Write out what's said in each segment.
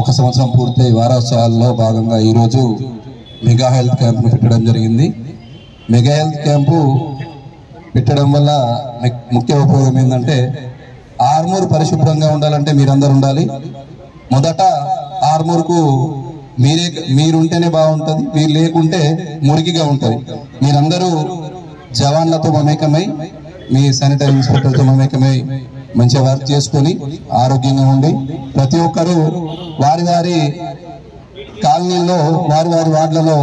ఒక సంవత్సరం పూర్తయి వారోత్సవాల్లో భాగంగా ఈరోజు మెగా హెల్త్ క్యాంప్ను పెట్టడం జరిగింది. మెగా హెల్త్ క్యాంపు పెట్టడం వల్ల ముఖ్య ఉపయోగం ఏంటంటే ఆర్మూర్ పరిశుభ్రంగా ఉండాలంటే మీరందరూ ఉండాలి. మొదట ఆర్మూర్కు మీరే మీరుంటేనే బాగుంటుంది మీరు లేకుంటే మురికిగా ఉంటుంది. మీరందరూ జవాన్లతో మమేకమై మీ శానిటరీ ఇన్స్పెక్టర్తో మమేకమై మంచిగా వర్క్ చేసుకొని ఆరోగ్యంగా ఉండి ప్రతి ఒక్కరూ వారి వారి కాలనీల్లో వారి వారి వార్డులలో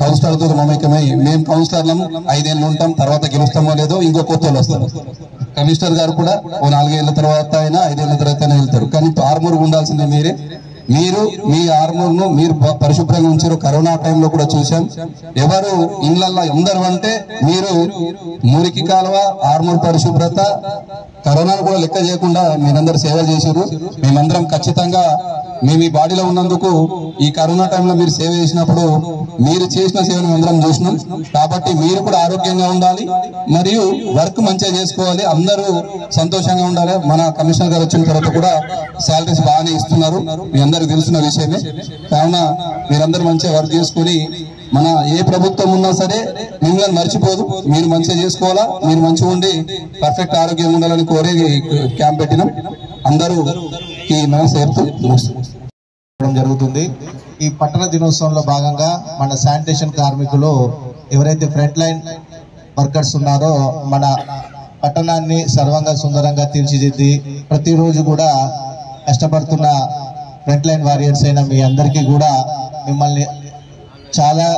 కౌన్సిలర్తో మమేకమై మేము కౌన్సిలర్లం ఐదేళ్ళు ఉంటాం తర్వాత గెలుస్తామో లేదో ఇంకో కొత్త వాళ్ళు వస్తారు. కమిషనర్ గారు కూడా ఓ నాలుగేళ్ళ తర్వాత అయినా ఐదేళ్ళ తర్వాత అయినా వెళ్తారు. కానీ ఆర్మూర్ ఉండాల్సిందే మీరే. మీరు మీ ఆర్మూర్ను మీరు పరిశుభ్రంగా ఉంచారు. కరోనా టైంలో కూడా చూసాం ఎవరు ఇళ్ళలో అందరూ అంటే మీరు మురికి కాలువ ఆర్మూర్ పరిశుభ్రత కరోనాను కూడా లెక్క చేయకుండా మీరందరూ సేవ చేశారు. మేమందరం ఖచ్చితంగా మేము ఈ బాడీలో ఉన్నందుకు ఈ కరోనా టైంలో మీరు సేవ చేసినప్పుడు మీరు చేసిన సేవను అందరం చూసినాం. కాబట్టి మీరు కూడా ఆరోగ్యంగా ఉండాలి. మరియు వర్క్ మంచిగా చేసుకోవాలి. అందరూ సంతోషంగా ఉండాలి. మన కమిషనర్ గారు వచ్చిన తర్వాత కూడా శాలరీస్ బాగానే ఇస్తున్నారు. మీ అందరికి తెలుసున్న విషయమే. కావున మీరందరూ మంచిగా వర్క్ చేసుకొని మన ఏ ప్రభుత్వం ఉన్నా సరే మిమ్మల్ని మర్చిపోదు. మీరు మంచిగా చేసుకోవాలా? మీరు మంచిగా ఉండి పర్ఫెక్ట్ ఆరోగ్యంగా ఉండాలని కోరి క్యాంప్ పెట్టినాం. అందరూ ఈ నమస్తే చెప్తూ ముగిస్తున్నాం. జరుగుతుంది. ఈ పట్టణ దినోత్సవంలో భాగంగా మన శానిటేషన్ కార్మికులు ఎవరైతే ఫ్రంట్ లైన్ వర్కర్స్ ఉన్నారో మన పట్టణాన్ని సర్వంగా సుందరంగా తీర్చిదిద్ది ప్రతిరోజు కూడా కష్టపడుతున్న ఫ్రంట్ లైన్ వారియర్స్ అయిన మీ అందరికీ కూడా మిమ్మల్ని చాలా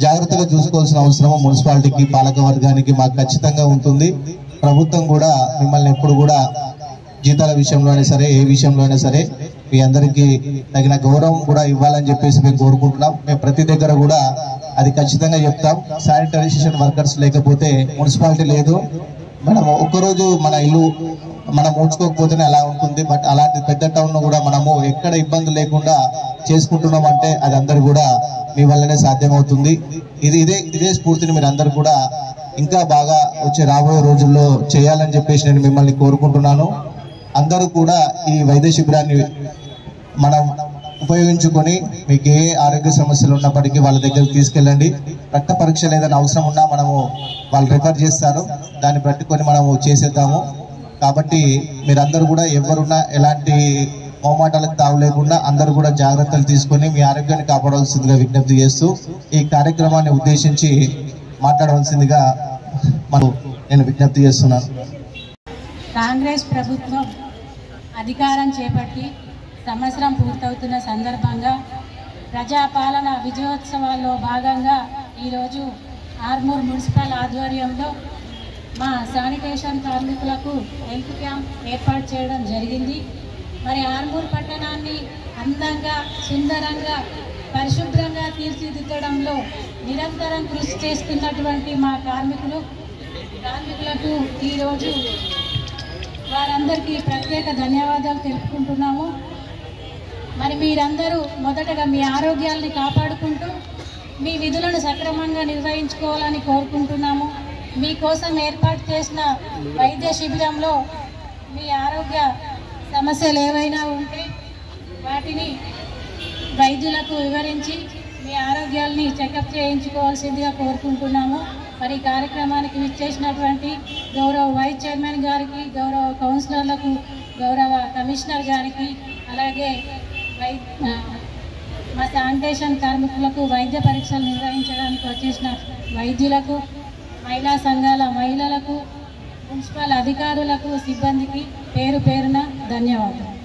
జాగ్రత్తగా చూసుకోవాల్సిన అవసరం మున్సిపాలిటీకి పాలక వర్గానికి మాకు ఖచ్చితంగా ఉంటుంది. ప్రభుత్వం కూడా మిమ్మల్ని ఎప్పుడు కూడా జీతాల విషయంలో అయినా సరే ఏ విషయంలో అయినా సరే మీ అందరికీ తగిన గౌరవం కూడా ఇవ్వాలని చెప్పేసి మేము కోరుకుంటున్నాం. మేము ప్రతి దగ్గర కూడా అది ఖచ్చితంగా చెప్తాం. శానిటైజేషన్ వర్కర్స్ లేకపోతే మున్సిపాలిటీ లేదు. మనం ఒక్కరోజు మన ఇల్లు మనం ఊడ్చుకోకపోతేనే అలా ఉంటుంది. బట్ అలాంటి పెద్ద టౌన్ కూడా మనము ఎక్కడ ఇబ్బంది లేకుండా చేసుకుంటున్నాం అంటే అది అందరు కూడా మీ వల్లనే సాధ్యమవుతుంది. ఇది ఇదే ఇదే స్ఫూర్తిని మీరు అందరు కూడా ఇంకా బాగా వచ్చే రాబోయే రోజుల్లో చేయాలని చెప్పేసి నేను మిమ్మల్ని కోరుకుంటున్నాను. అందరూ కూడా ఈ వైద్య శిబిరాన్ని మనం ఉపయోగించుకొని మీకు ఏ ఆరోగ్య సమస్యలు ఉన్నప్పటికీ వాళ్ళ దగ్గరికి తీసుకెళ్ళండి. రక్త పరీక్షలు ఏదైనా అవసరం ఉన్నా మనము వాళ్ళు రిఫర్ చేస్తారు. దాన్ని పట్టుకొని మనము చేసేద్దాము. కాబట్టి మీరందరూ కూడా ఎవరున్నా ఎలాంటి మోమాటాలకు తావలేకుండా అందరూ కూడా జాగ్రత్తలు తీసుకొని మీ ఆరోగ్యాన్ని కాపాడవలసిందిగా విజ్ఞప్తి చేస్తూ ఈ కార్యక్రమాన్ని ఉద్దేశించి మాట్లాడవలసిందిగా మనం నేను విజ్ఞప్తి చేస్తున్నాను. కాంగ్రెస్ ప్రభుత్వం అధికారం చేపట్టి సంవత్సరం పూర్తవుతున్న సందర్భంగా ప్రజాపాలన విజయోత్సవాల్లో భాగంగా ఈరోజు ఆర్మూర్ మున్సిపల్ ఆధ్వర్యంలో మా శానిటేషన్ కార్మికులకు హెల్త్ క్యాంప్ ఏర్పాటు చేయడం జరిగింది. మరి ఆర్మూర్ పట్టణాన్ని అందంగా సుందరంగా పరిశుభ్రంగా తీర్చిదిద్దడంలో నిరంతరం కృషి చేస్తున్నటువంటి మా కార్మికులు కార్మికులకు ఈరోజు వారందరికీ ప్రత్యేక ధన్యవాదాలు తెలుపుకుంటున్నాము. మరి మీరందరూ మొదటగా మీ ఆరోగ్యాల్ని కాపాడుకుంటూ మీ విధులను సక్రమంగా నిర్వహించుకోవాలని కోరుకుంటున్నాము. మీకోసం ఏర్పాటు చేసిన వైద్య శిబిరంలో మీ ఆరోగ్య సమస్యలు ఏవైనా ఉంటే వాటిని వైద్యులకు వివరించి మీ ఆరోగ్యాల్ని చెకప్ చేయించుకోవాల్సిందిగా కోరుకుంటున్నాము. మరి ఈ కార్యక్రమానికి విచ్చేసినటువంటి గౌరవ వైస్ చైర్మన్ గారికి గౌరవ కౌన్సిలర్లకు గౌరవ కమిషనర్ గారికి అలాగే వై మా శానిటేషన్ కార్మికులకు వైద్య పరీక్షలు నిర్వహించడానికి వచ్చేసిన వైద్యులకు మహిళా సంఘాల మహిళలకు మున్సిపల్ అధికారులకు సిబ్బందికి పేరు పేరున ధన్యవాదాలు.